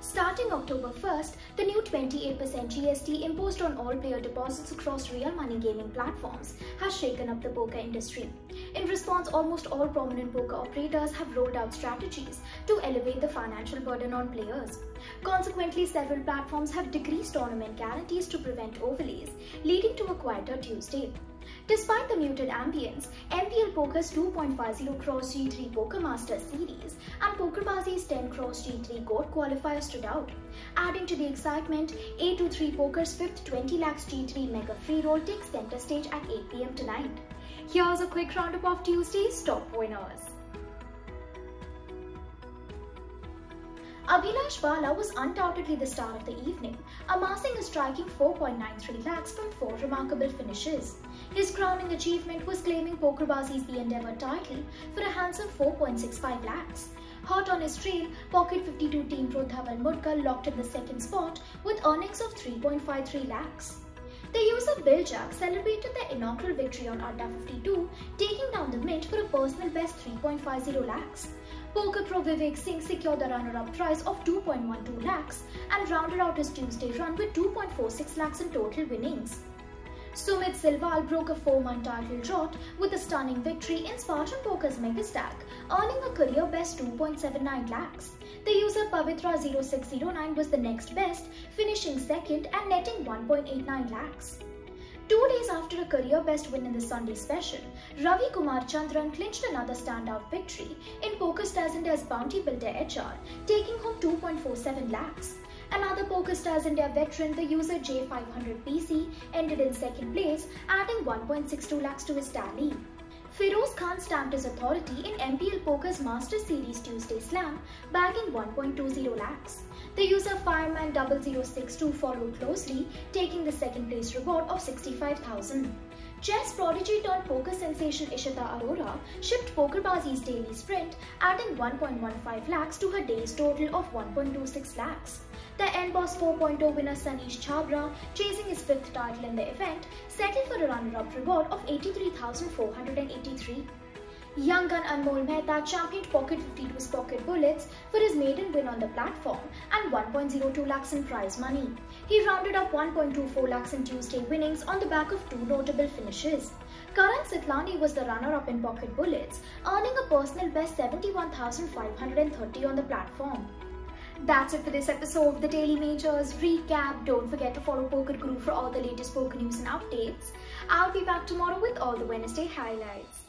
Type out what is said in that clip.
Starting October 1st, the new 28% GST imposed on all player deposits across real money gaming platforms has shaken up the poker industry. In response, almost all prominent poker operators have rolled out strategies to elevate the financial burden on players. Consequently, several platforms have decreased tournament guarantees to prevent overlays, leading to a quieter Tuesday. Despite the muted ambience, MPL Poker's 2.50 Crores GTD Poker Master series and 10 Crores GTD Gold qualifier stood out. Adding to the excitement, A23 Poker's 5th 20 lakhs GTD Mega Free Roll takes center stage at 8 pm tonight. Here's a quick roundup of Tuesday's top winners. Abhilash Bala was undoubtedly the star of the evening, amassing a striking 4.93 lakhs from four remarkable finishes. His crowning achievement was claiming PokerBaazi's The Endeavour title for a handsome 4.65 lakhs. Hot on his trail, Pocket 52 team pro Dhaval locked in the second spot with earnings of 3.53 lakhs. The user Bill Jack celebrated their inaugural victory on Adda 52, taking down the mint for a personal best 3.50 lakhs. Poker pro Vivek Singh secured the runner-up prize of 2.12 lakhs and rounded out his Tuesday run with 2.46 lakhs in total winnings. Sumit Silwal broke a four-month title drought with a stunning victory in Spartan Poker's Mega Stack, earning a career best 2.79 lakhs. The user Pavitra0609 was the next best, finishing second and netting 1.89 lakhs. Two days after a career best win in the Sunday special, Ravi Kumar Chandran clinched another standout victory in Poker PokerStars India's Bounty Builder HR, taking home 2.47 lakhs. Another PokerStars India veteran, the user J500PC, ended in second place, adding 1.62 lakhs to his tally. Feroz Khan stamped his authority in MPL Poker's Master Series Tuesday Slam, bagging 1.20 lakhs. The user Fireman 0062 followed closely, taking the second place reward of 65,000. Chess prodigy turned poker sensation Ishita Arora shipped PokerBaazi's daily sprint, adding 1.15 lakhs to her day's total of 1.26 lakhs. The NBoss 4.0 winner Sanish Chabra, chasing his fifth title in the event, settled for a runner-up reward of 83,483. Young gun Anmol Mehta championed Pocket 52's Pocket Bullets for his maiden win on the platform and 1.02 lakhs in prize money. He rounded up 1.24 lakhs in Tuesday winnings on the back of two notable finishes. Karan Sitlani was the runner-up in Pocket Bullets, earning a personal best 71,530 on the platform. That's it for this episode of the Daily Majors recap. Don't forget to follow Poker Guru for all the latest poker news and updates. I'll be back tomorrow with all the Wednesday highlights.